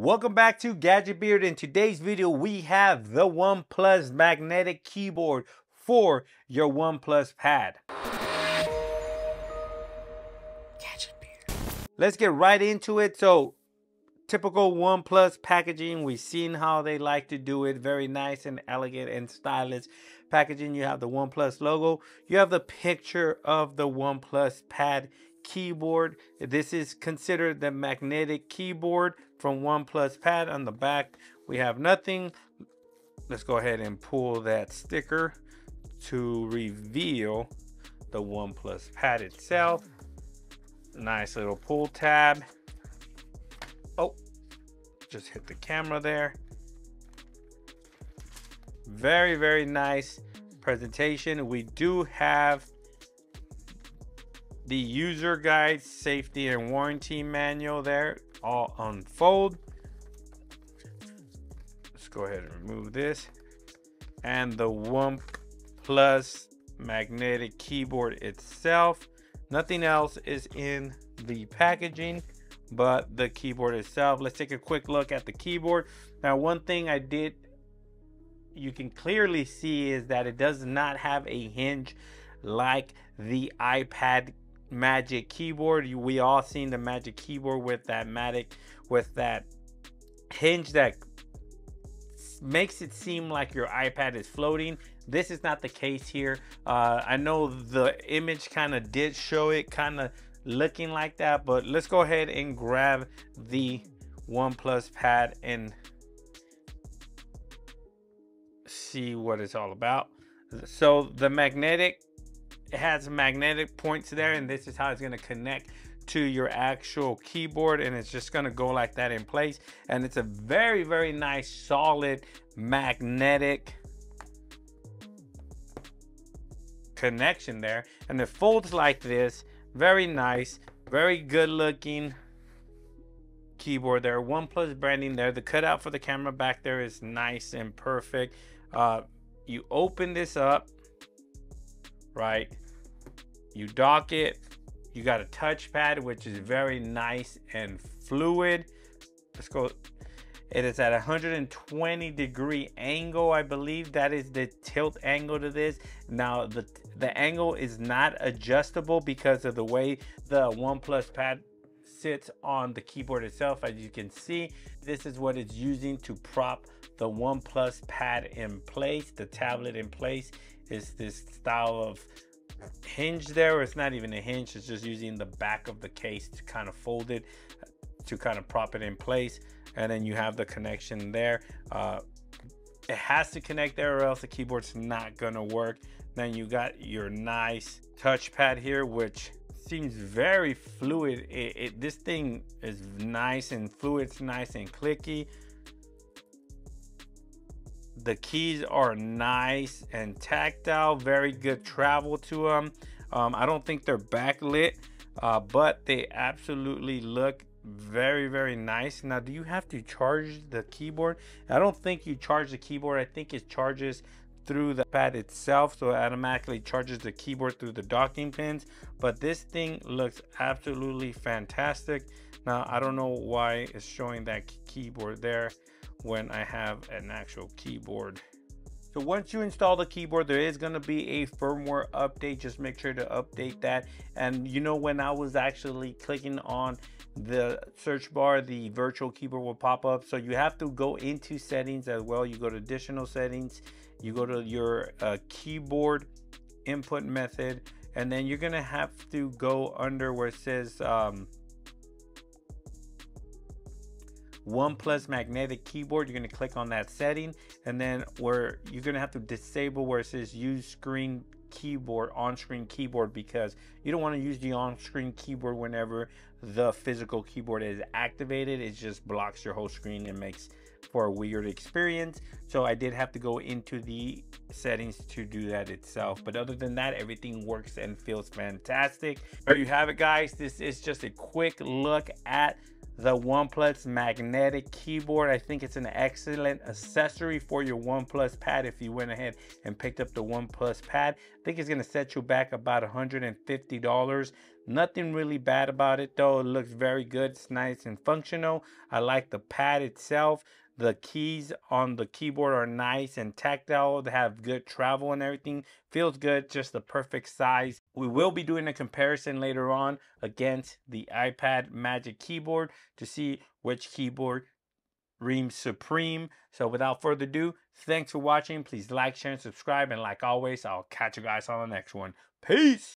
Welcome back to Gadget Beard. In today's video, we have the OnePlus magnetic keyboard for your OnePlus pad. Gadget Beard. Let's get right into it. So, typical OnePlus packaging. We've seen how they like to do it. Very nice and elegant and stylish packaging. You have the OnePlus logo. You have the picture of the OnePlus pad keyboard. This is considered the magnetic keyboard from OnePlus Pad. On the back, we have nothing. Let's go ahead and pull that sticker to reveal the OnePlus Pad itself. Nice little pull tab. Oh, just hit the camera there. Very, very nice presentation. We do have the user guide, safety and warranty manual there all unfold. Let's go ahead and remove this. And the One Plus magnetic keyboard itself. Nothing else is in the packaging but the keyboard itself. Let's take a quick look at the keyboard. Now, one thing I did, you can clearly see is that it does not have a hinge like the iPad magic keyboard. We all seen the magic keyboard with that magic with that hinge that makes it seem like your ipad is floating. This is not the case here. Uh, i know the image kind of did show it kind of looking like that but let's go ahead and grab the oneplus pad and see what it's all about. So the magnetic it has magnetic points there and this is how it's going to connect to your actual keyboard and it's just going to go like that in place. And it's a very very nice solid magnetic connection there. And it folds like this. Very nice very good looking keyboard there. OnePlus branding there. The cutout for the camera back there is nice and perfect. Uh, you open this up right? You dock it. You got a touchpad, which is very nice and fluid. Let's go. It is at 120 degree angle. I believe that is the tilt angle to this. Now the the angle is not adjustable because of the way the OnePlus pad sits on the keyboard itself. As you can see, this is what it's using to prop the OnePlus pad in place, the tablet in place is this style of hinge there. It's not even a hinge. It's just using the back of the case to kind of fold it to kind of prop it in place. And then you have the connection there. Uh, it has to connect there or else the keyboard's not gonna work. Then you got your nice touchpad here, which seems very fluid. It, it, this thing is nice and fluid. It's nice and clicky. The keys are nice and tactile, very good travel to them. Um, I don't think they're backlit, uh, but they absolutely look very, very nice. Now, do you have to charge the keyboard? I don't think you charge the keyboard. I think it charges through the pad itself so it automatically charges the keyboard through the docking pins but this thing looks absolutely fantastic now i don't know why it's showing that keyboard there when I have an actual keyboard. So once you install the keyboard, there is going to be a firmware update. Just make sure to update that. And you know, when I was actually clicking on the search bar, the virtual keyboard will pop up. So you have to go into settings as well. You go to additional settings, you go to your uh, keyboard input method, and then you're going to have to go under where it says um, OnePlus magnetic keyboard. You're going to click on that setting and then where you're going to have to disable where it says use screen keyboard on-screen keyboard because you don't want to use the on-screen keyboard whenever the physical keyboard is activated. It just blocks your whole screen and makes for a weird experience. So i did have to go into the settings to do that itself. But other than that everything works and feels fantastic. There you have it guys. This is just a quick look at the OnePlus magnetic keyboard. I think it's an excellent accessory for your OnePlus pad if you went ahead and picked up the OnePlus pad. I think it's going to set you back about $150. Nothing really bad about it though. It looks very good. It's nice and functional. I like the pad itself. The keys on the keyboard are nice and tactile. They have good travel and everything. Feels good, just the perfect size. We will be doing a comparison later on against the iPad Magic Keyboard to see which keyboard reigns supreme. So without further ado, thanks for watching. Please like, share, and subscribe. And like always, I'll catch you guys on the next one. Peace!